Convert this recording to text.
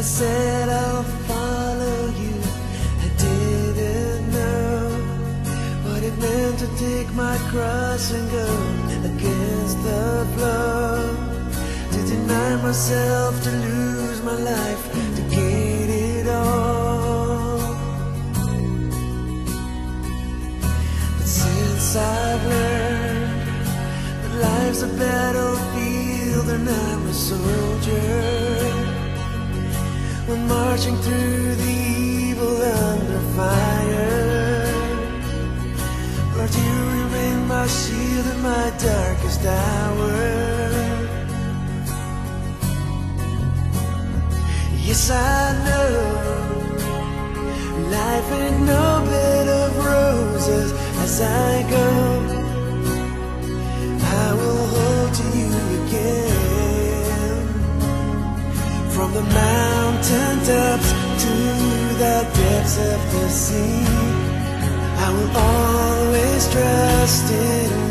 I said I'll follow you, I didn't know what it meant to take my cross and go against the flow. To deny myself, to lose my life, to gain it all. But since I've learned that life's a battlefield and I'm a soldier. When marching through the evil under fire. Lord, you remain my shield in my darkest hour. Yes, I know life ain't no bed of roses as I go. of the sea. I will always trust in